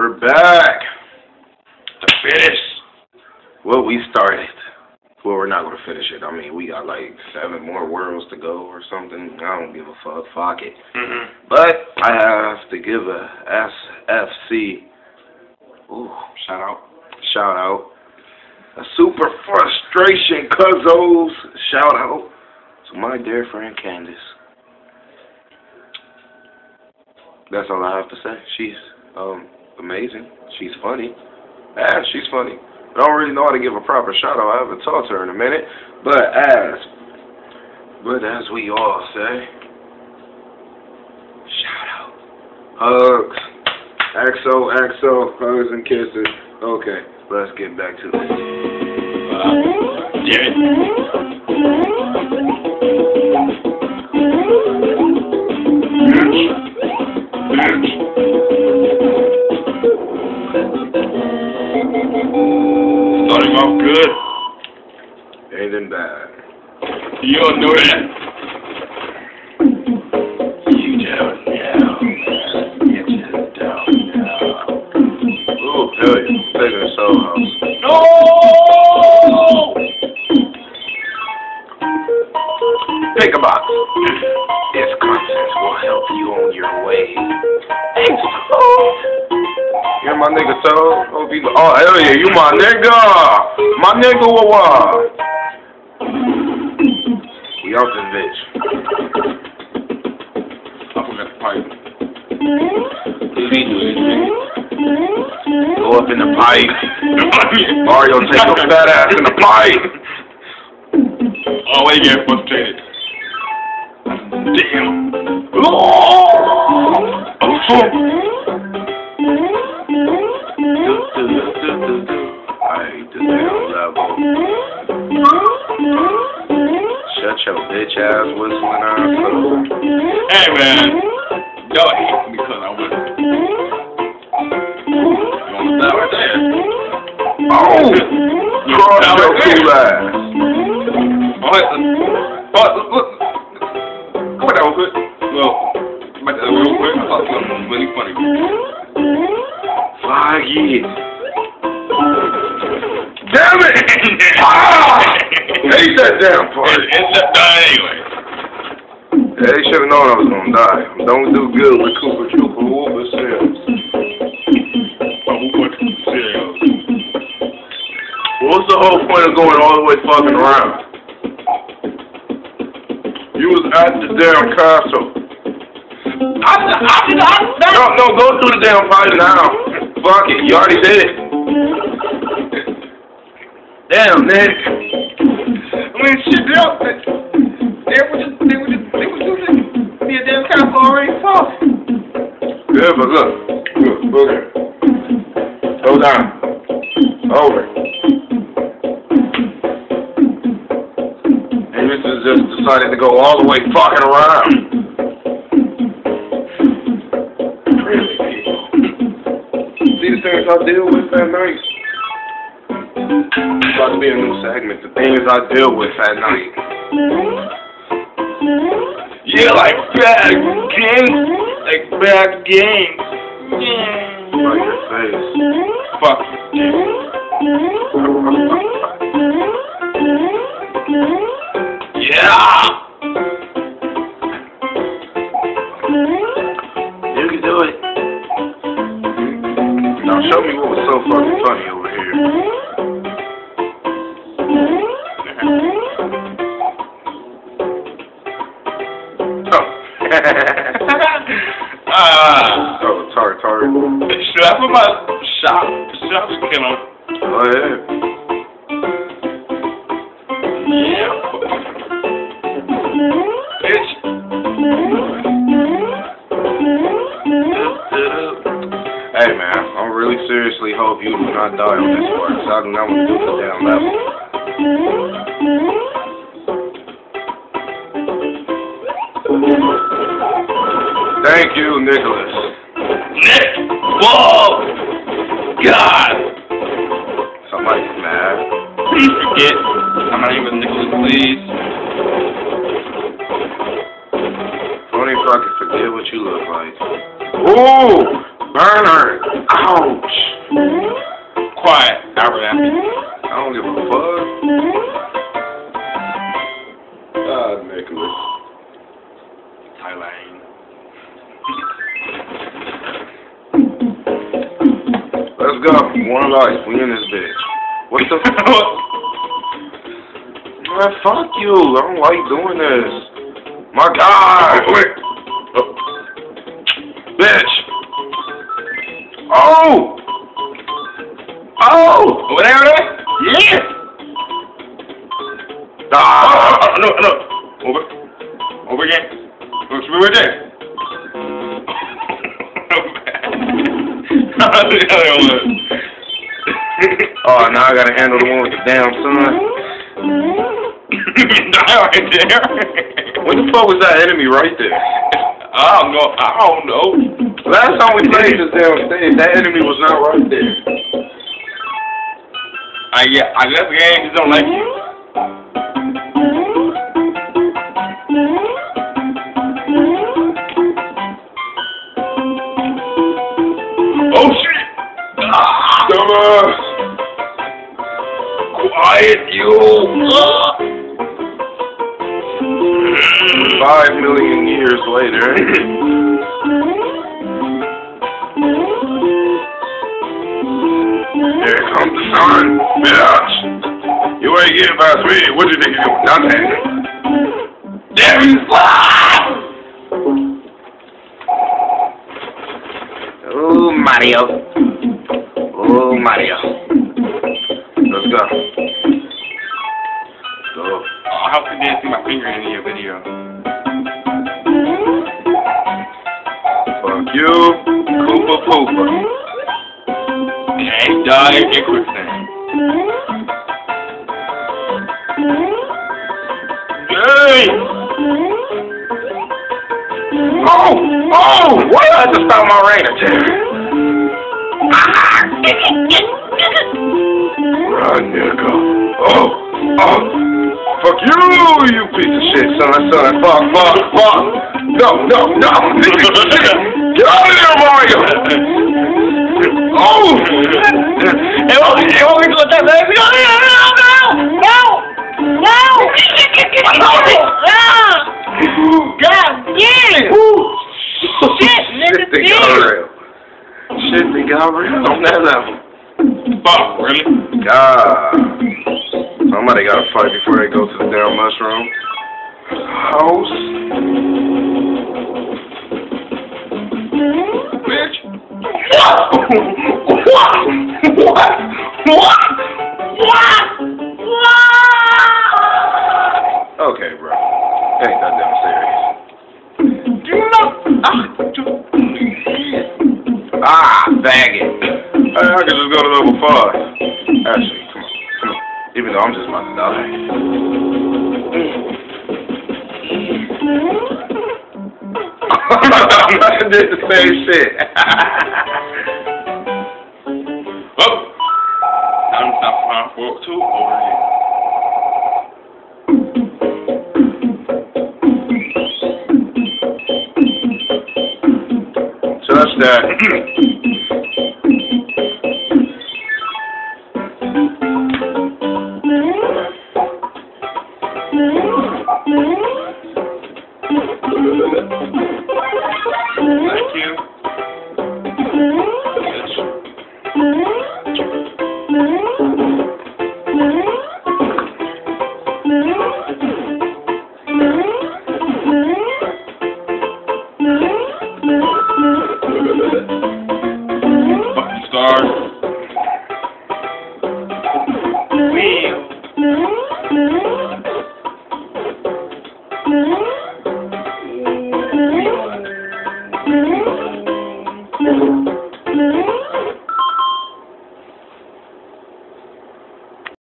We're back to finish what we started. Well, we're not going to finish it. I mean, we got like seven more worlds to go or something. I don't give a fuck. Fuck it. Mm-hmm. But I have to give a SFC. Ooh, shout out. Shout out. A super frustration, cuzzos. Shout out to my dear friend Candace. That's all I have to say. She's um amazing. She's funny. Yeah, she's funny. I don't really know how to give a proper shout out. I haven't talked to her in a minute. But as but as we all say, shout out. Hugs. XO, XO, hugs and kisses. Okay, let's get back to it. Jared. Starting nigga, so hope you. Oh hell yeah, you my nigga, my nigga, what what? We out this bitch. I forgot the pipe. Did he do anything? Go up in the pipe. Mario, take your fat ass in the pipe. Oh, wait, get frustrated. Damn. Oh, Shit. I hate this damn level. Shut your bitch ass whistling up. Hey, man. Y'all hate me because I went. You to stop right there? Oh! Your cool ass. Oh, look, look. Come on, that was good. Well, back to that real quick. I thought something was really funny. Fuck it. Damn it! Ah! Hate that damn part. It, it's not done anyway. Yeah, they should have known I was gonna die. Don't do good with Koopa Troopa Whooper Sims. But who put? What's the whole point of going all the way fucking around? You was at the damn castle. I'm not, I'm not, No, no, go through the damn fight now. Fuck it, you already did it. Damn, Nick. I mean, shit, they, all- they, they were just, they were just, they were just, a damn castle already fought. Yeah, but look. Look, look. Go down. Over. And this is just decided to go all the way fucking around. Really, people. See the things I deal with that night? It's about to be a new segment. The things I deal with at night. Yeah, like bad games, like bad games. Yeah. Right your face. Fuck you. Yeah. You can do it. Now show me what was so fucking funny over here. Hope you do not die on this part, 'cause I do not want to do the damn level. Thank you, Nicholas. Nick. Whoa. God. Somebody's mad. Please forget. I'm not even Nicholas, please. Only if I can forget what you look like. Ooh! Burner! Ouch! Quiet. Albert Hampton. I don't give a fuck. God, Nicholas. Tyland. Let's go. One life. We in this bitch. What the fuck? Man, fuck you. I don't like doing this. My God. Over there, over there? Yeah. Ah. Oh, no, no. Over. Over again. Over, should be there. Oh, now I gotta handle the one with the damn sun. Die right there. When the fuck was that enemy right there? I don't know. I don't know. Last time we played this damn stage, that enemy was not right there. I yeah. I guess the game just don't like you. Oh shit! Ah, Dumbass. quiet you. Ah. Five million years later. Here comes the sun. You getting past me. What you think you're doing? Nothing. There is life. Oh, Mario. Oh, Mario. Let's go. Go. Oh, I hope you didn't see my finger in your video. Fuck you, Koopa Poopa. Hey, die in quicksand. Hey! Oh! Oh! Why did I just stop my rain attack? Ah! Run, nigga. Oh! Oh! Fuck you, you piece of shit, son, son. Fuck, fuck, fuck. No, no, no. Get out of there, Mario. Oh! What we hey, what we doing that, baby? No! Shit, Shit, they got real. Shit, they got real on that level. Fuck, really? God. Somebody gotta fight before they go to the damn mushroom house. Bitch. What? What? What? What? Actually, come on, come on. Even though I'm just about to die. I did the same shit. oh, I'm two over here. That.